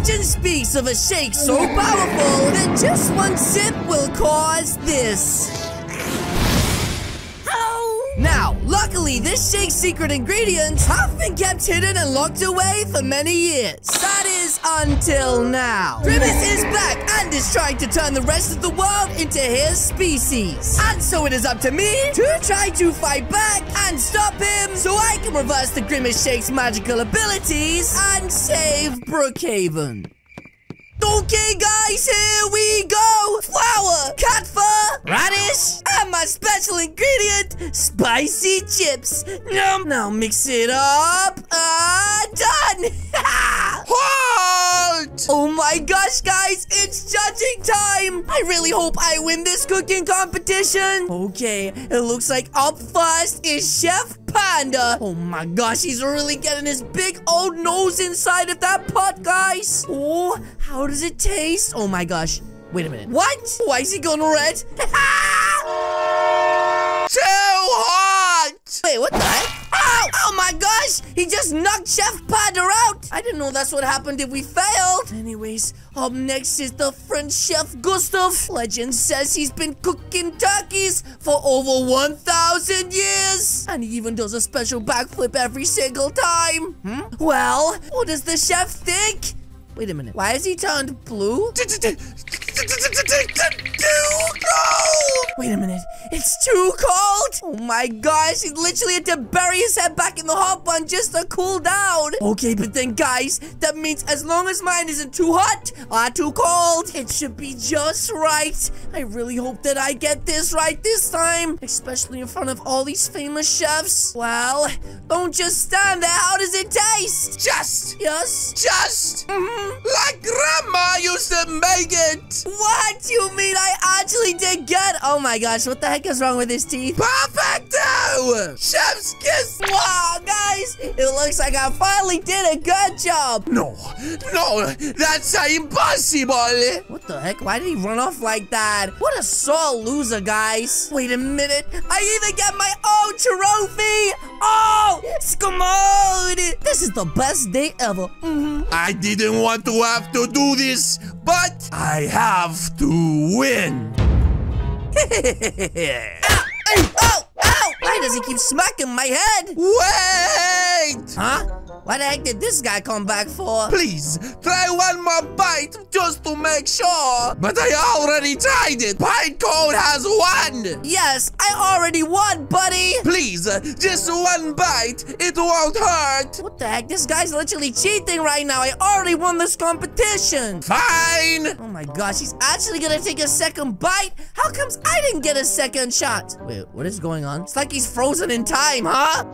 Legend speaks of a shake so powerful that just one sip will cause this. Now, luckily, this shake's secret ingredients have been kept hidden and locked away for many years. That is, until now. Grimace is back and is trying to turn the rest of the world into his species. And so it is up to me to try to fight back and stop him so I can reverse the Grimace Shake's magical abilities and save Brookhaven. Okay, guys, here we go! Flour, cat fur, radish, and my special ingredient, spicy chips. Nom. Now mix it up. Uh, done! Halt! oh my gosh, guys, time! I really hope I win this cooking competition. Okay, it looks like up first is Chef Panda. Oh my gosh, he's really getting his big old nose inside of that pot, guys. Oh, how does it taste? Oh my gosh. Wait a minute. What? Why is he going red? Too hot! Wait, what the heck? Ow! Oh my gosh! He just knocked Chef Panda out! I didn't know that's what happened if we failed. Anyways, up next is the French chef Gustav. Legend says he's been cooking turkeys for over 1,000 years. And he even does a special backflip every single time. Hmm? Well, what does the chef think? Wait a minute. Why has he turned blue? Wait a minute. It's too cold. Oh my gosh. He literally had to bury his head back in the hot one just to cool down. Okay, but then guys, that means as long as mine isn't too hot or too cold, it should be just right. I really hope that I get this right this time, especially in front of all these famous chefs. Well, don't just stand there. How does it taste? Just, Yes? just Mhm. like Used to make it. What? You mean I actually did good? Oh my gosh, what the heck is wrong with his teeth? Perfecto! Chef's kiss. Wow, guys, it looks like I finally did a good job. No, no, that's impossible. What the heck? Why did he run off like that? What a sore loser, guys. Wait a minute. I even get my own trophy. Oh, Scommode. This is the best day ever. Mhm. I didn't want to have to do this, but I have to win. Ah, ow, ow, oh! Ow. Why does he keep smacking my head? Wait! Huh? Why the heck did this guy come back for? Please, try one more bite just to make sure. But I already tried it. Pine cone has won. Yes, I already won, buddy. Please, just one bite. It won't hurt. What the heck? This guy's literally cheating right now. I already won this competition. Fine. Oh my gosh, he's actually gonna take a second bite? How comes I didn't get a second shot? Wait, what is going on? It's like he's frozen in time, huh?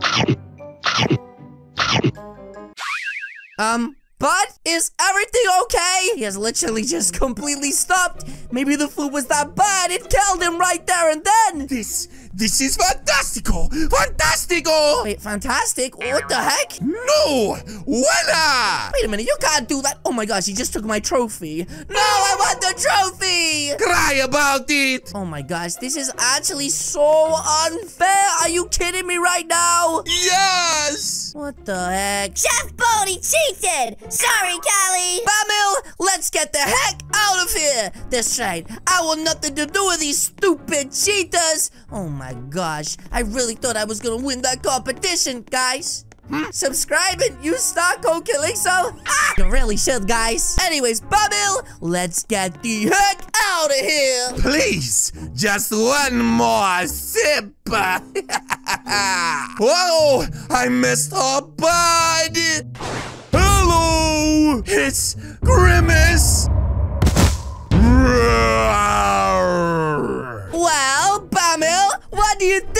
Um, but is everything okay? He has literally just completely stopped. Maybe the food was that bad, it killed him right there and then. This, this is fantastico. Fantastico. Wait, fantastic. What the heck? No, voila. Wait a minute, you can't do that. Oh my gosh, he just took my trophy. No, I want the trophy. Cry about it. Oh my gosh, this is actually so unfair. Are you kidding me right now? Yes. What the heck? Chef Bodie cheated! Sorry, Callie! Bamil, let's get the heck out of here. That's right. I want nothing to do with these stupid cheaters. Oh my gosh. I really thought I was gonna win that competition, guys. Hmm? Subscribe and use star code Calixo. Ah, you really should, guys. Anyways, Bamil, let's get the heck out of here. Please, just one more sip. Whoa, I messed up bad. Hello, it's Grimace. Well, Bamil, what do you think?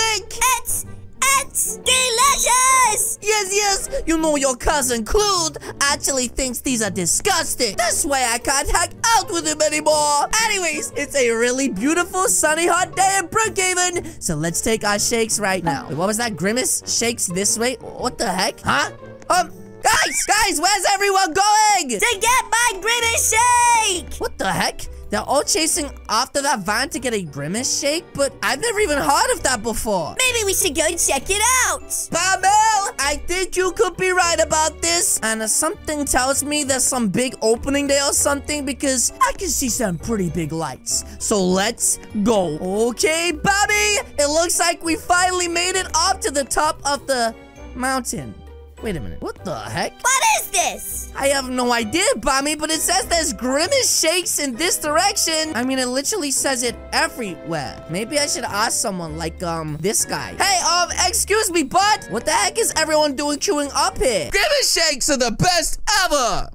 Yes, yes, you know your cousin Clued actually thinks these are disgusting. That's why I can't hang out with him anymore. Anyways, it's a really beautiful sunny hot day in Brookhaven. So let's take our shakes right now. Wait, what was that? Grimace shakes this way? What the heck? Huh? Um, guys, guys, where's everyone going? To get my Grimace shake! What the heck? They're all chasing after that van to get a Grimace shake, but I've never even heard of that before. Maybe we should go check it out. Babel, I think you could be right about this. And uh, something tells me there's some big opening there or something because I can see some pretty big lights. So let's go. Okay, Bobby, it looks like we finally made it up to the top of the mountain. Wait a minute. What the heck? What is this? I have no idea, Bobby, but it says there's Grimace shakes in this direction. I mean, it literally says it everywhere. Maybe I should ask someone like, um, this guy. Hey, um, excuse me, bud. What the heck is everyone doing queuing up here? Grimace shakes are the best ever!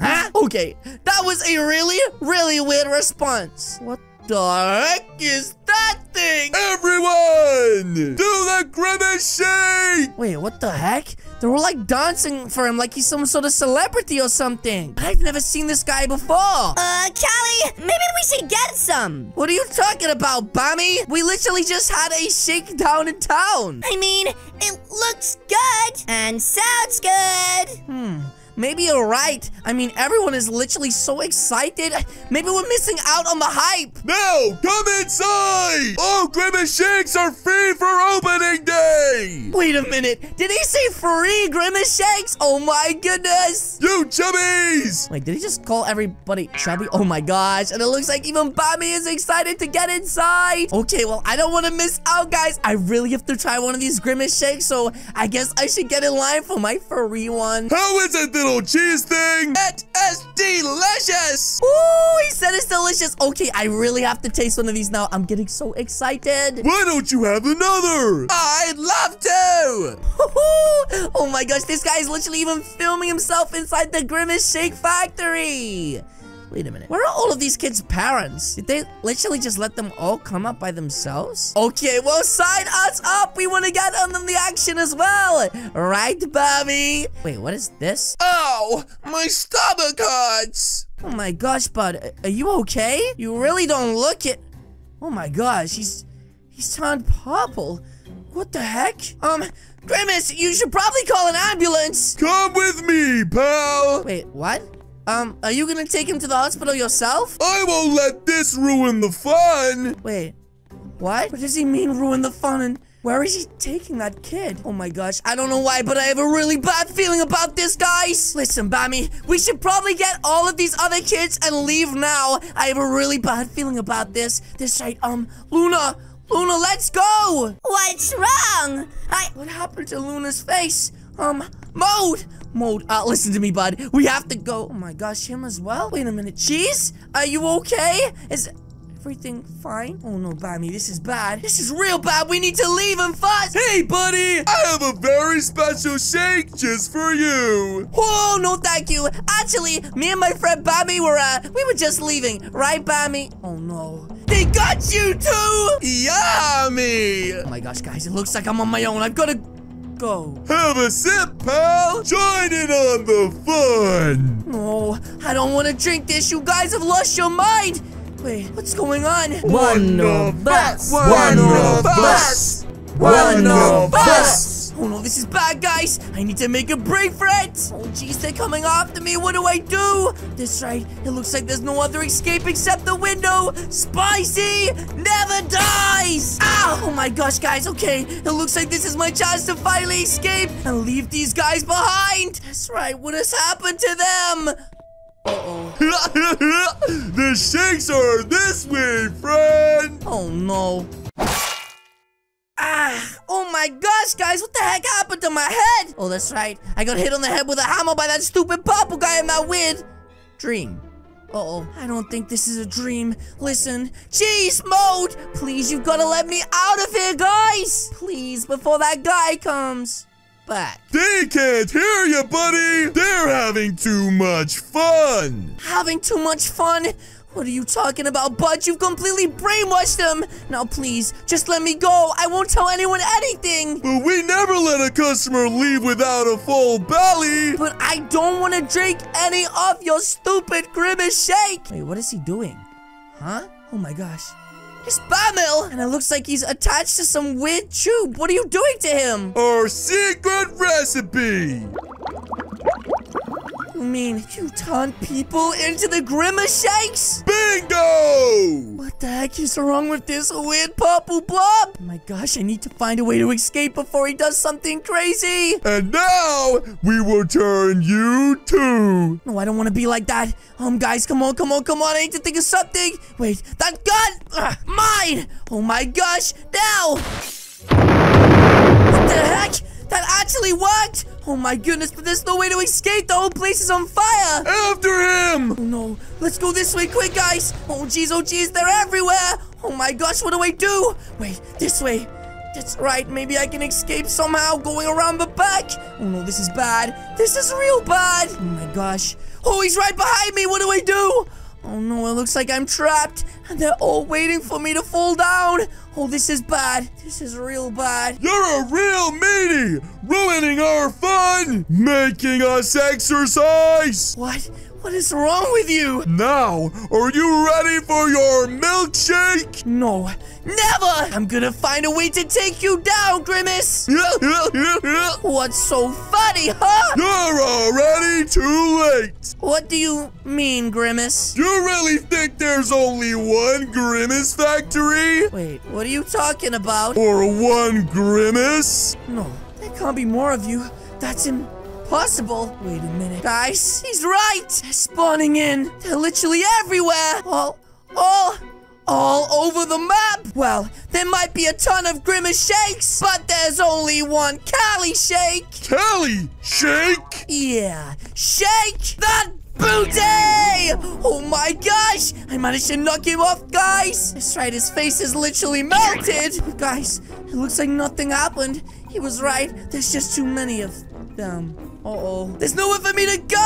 Huh? Okay, that was a really, really weird response. What the heck is that thing? Everyone! Do the Grimace shake! Wait, what the heck? They were like dancing for him like he's some sort of celebrity or something. I've never seen this guy before. Uh, Callie, maybe we should get some. What are you talking about, Bammy? We literally just had a shakedown in town. I mean, it looks good and sounds good. Hmm. Maybe you're right. I mean, everyone is literally so excited. Maybe we're missing out on the hype. No, come inside! All Grimace shakes are free for opening day! Wait a minute. Did he say free Grimace Shakes? Oh my goodness. You chubbies! Wait, did he just call everybody chubby? Oh my gosh. And it looks like even Bobby is excited to get inside. Okay, well, I don't want to miss out, guys. I really have to try one of these Grimace Shakes, so I guess I should get in line for my free one. How is it, little cheese thing? It is delicious! Ooh, he said it's delicious. Okay, I really have to taste one of these now. I'm getting so excited. Why don't you have another? I'd love to! oh my gosh, this guy is literally even filming himself inside the Grimace Shake Factory. Wait a minute. Where are all of these kids' parents? Did they literally just let them all come up by themselves? Okay, well, sign us up. We want to get on the action as well. Right, Bobby? Wait, what is this? Oh, My stomach hurts! Oh my gosh, bud. Are you okay? You really don't look it. Oh my gosh, he's... He's turned purple. What the heck? Um, Grimace, you should probably call an ambulance. Come with me, pal! Wait, what? Um, are you gonna take him to the hospital yourself? I won't let this ruin the fun! Wait, what? What does he mean ruin the fun and where is he taking that kid? Oh my gosh, I don't know why, but I have a really bad feeling about this, guys. Listen, Bammy, we should probably get all of these other kids and leave now. I have a really bad feeling about this. This right, um, Luna, Luna, let's go! What's wrong? I... What happened to Luna's face? Um, Mode! Mode, uh, listen to me, bud. We have to go. Oh my gosh, him as well? Wait a minute. Cheese? Are you okay? Is everything fine? Oh no, Bammy, this is bad. This is real bad. We need to leave him fast. Hey, buddy! I have a very special shake just for you! Oh, no, thank you. Actually, me and my friend Bammy were, uh, we were just leaving. Right, Bammy? Oh no. They got you too! Yummy! Oh my gosh, guys, it looks like I'm on my own. I've got to go. Have a sip, pal! Join in on the fun! No, I don't want to drink this. You guys have lost your mind. Wait, what's going on? One of us! One of us! One of us! Oh no, this is bad, guys. I need to make a break for it. Oh, jeez, they're coming after me. What do I do? That's right. It looks like there's no other escape except the window. Spicy never dies. Ah! Oh my gosh, guys. Okay, it looks like this is my chance to finally escape and leave these guys behind. That's right. What has happened to them? Uh-oh. the shakes are this way, friend! Oh no. Ah, oh my gosh, guys, what the heck happened to my head? Oh, that's right. I got hit on the head with a hammer by that stupid purple guy in that weird dream. Uh-oh, I don't think this is a dream. Listen, jeez, Mode, please, you've got to let me out of here, guys. Please, before that guy comes back. They can't hear you, buddy! They're having too much fun! Having too much fun? What are you talking about, Bud? You've completely brainwashed him! Now, please, just let me go. I won't tell anyone anything. But we never let a customer leave without a full belly! But I don't want to drink any of your stupid Grimace shake! Wait, what is he doing? Huh? Oh my gosh. It's Bamil! And it looks like he's attached to some weird tube. What are you doing to him? Our secret recipe! You mean you turn people into the Grimace Shakes? Bingo! What the heck is wrong with this weird purple blob? Oh my gosh, I need to find a way to escape before he does something crazy. And now we will turn you too. No, I don't want to be like that. Um, guys, come on, come on, come on. I need to think of something. Wait, that gun! Ugh, mine! Oh my gosh, now! What the heck? That actually worked! Oh my goodness, but there's no way to escape. The whole place is on fire. After him! Oh no, let's go this way quick, guys. Oh jeez, oh jeez, they're everywhere. Oh my gosh, what do I do? Wait, this way. That's right, maybe I can escape somehow going around the back. Oh no, this is bad. This is real bad. Oh my gosh. Oh, he's right behind me. What do I do? Oh no, it looks like I'm trapped. And they're all waiting for me to fall down. Oh, this is bad. This is real bad. You're a Ruining our fun! Making us exercise! What? What is wrong with you? Now, are you ready for your milkshake? No, never! I'm gonna find a way to take you down, Grimace! What's so funny, huh? You're already too late! What do you mean, Grimace? You really think there's only one Grimace factory? Wait, what are you talking about? Or one Grimace? No, can't be more of you. That's impossible. Wait a minute. Guys, he's right! They're spawning in. They're literally everywhere! All, all, all over the map! Well, there might be a ton of Grimace Shakes, but there's only one Cali Shake! Cali shake! Yeah, shake that booty! Oh my gosh! I managed to knock him off, guys! That's right, his face is literally melted! Guys, it looks like nothing happened. He was right, there's just too many of them. Uh-oh. There's nowhere for me to go!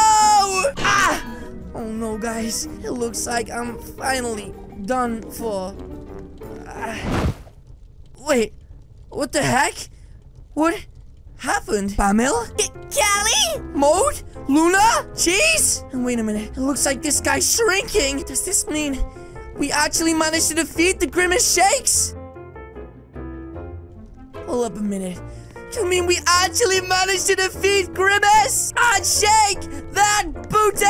Ah! Oh no, guys. It looks like I'm finally done for. Ah. Wait, what the heck? What happened? Pamela? Callie? Mode? Luna? Cheese? And wait a minute. It looks like this guy's shrinking. Does this mean we actually managed to defeat the Grimace Shakes? Hold up a minute. You mean we actually managed to defeat Grimace? And shake that booty!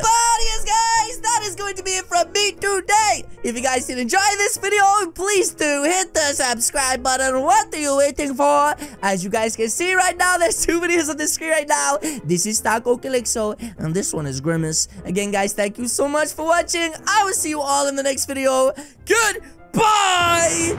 But yes, guys, that is going to be it from me today. If you guys did enjoy this video, please do hit the subscribe button. What are you waiting for? As you guys can see right now, there's two videos on the screen right now. This is Taco Calixo, and this one is Grimace. Again, guys, thank you so much for watching. I will see you all in the next video. Goodbye!